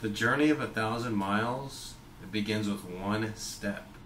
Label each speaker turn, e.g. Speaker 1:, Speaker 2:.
Speaker 1: The journey of a thousand miles it begins with one step.